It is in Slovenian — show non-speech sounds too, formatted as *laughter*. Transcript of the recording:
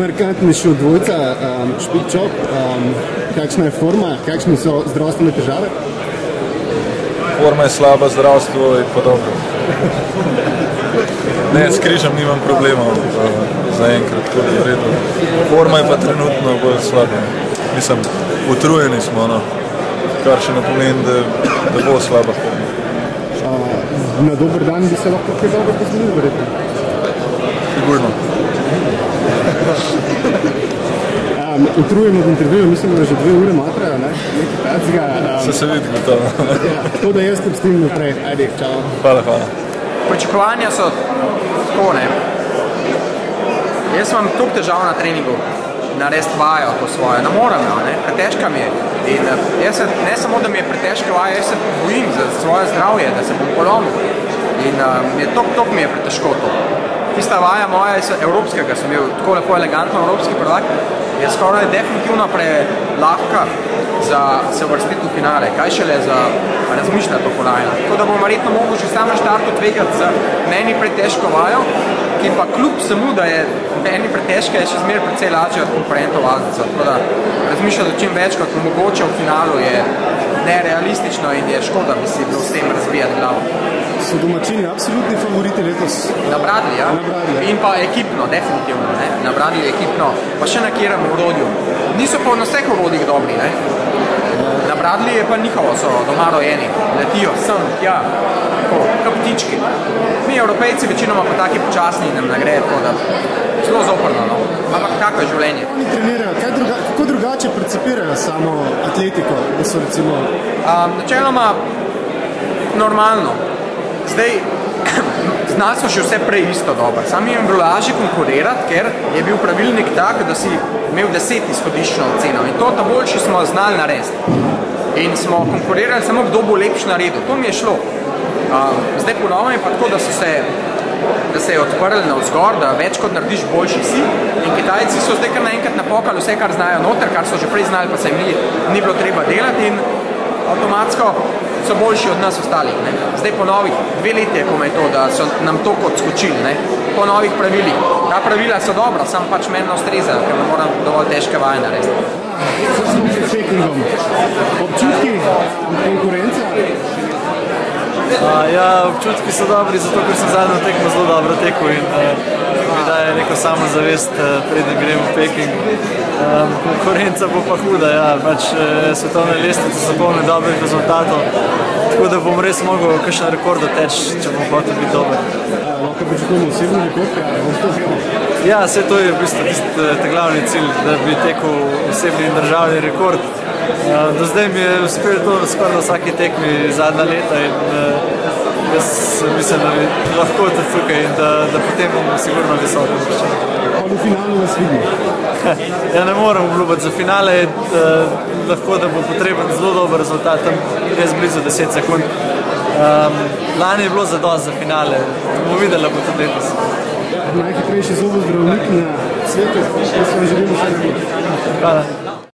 Markantnejši od dvojca, um, špičok, um, kakšna je forma, kakšne so zdravstvene težave? Forma je slaba, zdravstvo je podobno. Ne, s križem nimam problemov za enkrat, tako da je v redu. Forma je pa trenutno bolj slaba. Mislim, utrujeni smo, no. kar še ne pomeni, da, da bo slaba forma. Uh, na dober dan bi se lahko kaj dobro pozmil, verjetno. Sigurno. Um, utrujen od intervjuja, mislim, da že dve ure matrajo, ne? Nekaj tacga. Se se vidi gotovo. ja, tako da jaz te pstim naprej. Ajde, čau. Hvala, hvala. Pričakovanja so tako, ne. Jaz imam toliko težav na treningu, narediti vajo to svojo, ne morem, jo, ne, pretežka mi je. In eh, jaz se, ne samo, da mi je pretežka vaja, jaz se bojim za svoje zdravje, da se bom polomil. In uh, je tok, tok mi je pretežko to. Tista vaja moja iz evropskega, sem imel tako lepo elegantno evropski prvak, je skoraj definitivno prelahka za se uvrstiti v finale, kaj šele za razmišljati o kolajna. Tako da bom verjetno mogel že sam na štartu tvegati za meni pretežko vajo, ki pa kljub samo, da je meni pretežka, je še zmeraj precej lažje od konkurentov Aznica. Tako da razmišljati čim več kot mogoče v finalu je nerealistično in je škoda, bi si bil s tem razbijati glavo. So domačini absolutni favoriti letos? Na Bradley, ja. Na Bradley. In pa ekipno, definitivno. Ne? Na Bradley ekipno, pa še na kjerem urodju. Niso pa na vseh urodjih dobri. Ne? Na Bradley je pa njihovo, so doma rojeni. Letijo sem, tja, tako, kot ptički. Mi, evropejci, večinoma pa taki počasni nam ne gre, tako da zelo zoprno. No? Ampak kako je življenje? Oni trenirajo, kaj druga, kako drugače percipirajo samo atletiko, da so recimo... Um, načeloma normalno. Zdaj, z nas so še vse prej isto dobro. Sam jim je bilo lažje konkurirati, ker je bil pravilnik tak, da si imel deset izhodiščno oceno in to ta boljši smo znali narediti. In smo konkurirali samo, kdo bo lepši naredil. To mi je šlo. Um, zdaj ponovno je pa tako, da so se da se je odprli na vzgor, da več kot narediš boljši si. In Kitajci so zdaj kar naenkrat napokali vse, kar znajo noter, kar so že prej znali, pa se jim ni, ni bilo treba delati in avtomatsko so boljši od nas ostalih. Ne. Zdaj po novih, dve leti je komaj to, da so nam to kot skočili, ne. po novih pravilih. Ta pravila so dobra, sam pač meni ustreza, ker ne moram dovolj težke vaje narediti. S Pekingom. Občutki, konkurenca? Uh, ja, občutki so dobri, zato ker sem zadnjo tekmo zelo dobro tekel in uh, mi daje neko samozavest, uh, preden grem v Peking. Um, konkurenca bo pa huda, ja, pač uh, svetovne lestvice so polne dobrih rezultatov, tako da bom res mogel kakšen rekord teči, če bom hotel biti dober. Lahko pričakujemo osebni rekord, ja, bom to vse to je v bistvu tisti ta glavni cilj, da bi tekel osebni in državni rekord. Uh, do zdaj mi je uspelo to skoraj na vsaki tekmi zadnja leta in uh, jaz mislim, da bi lahko tudi tukaj in da, da potem bomo sigurno visoko. Pa v finalu nas vidimo. *laughs* ja, ne morem obljubiti za finale, uh, lahko da bo potreben zelo dober rezultat, tam res blizu 10 sekund. Um, lani je bilo zadost za finale, bomo videli, da bo tudi letos. Najhitrejši zobozdravnik na svetu, jaz vam želim vse najbolje. Hvala.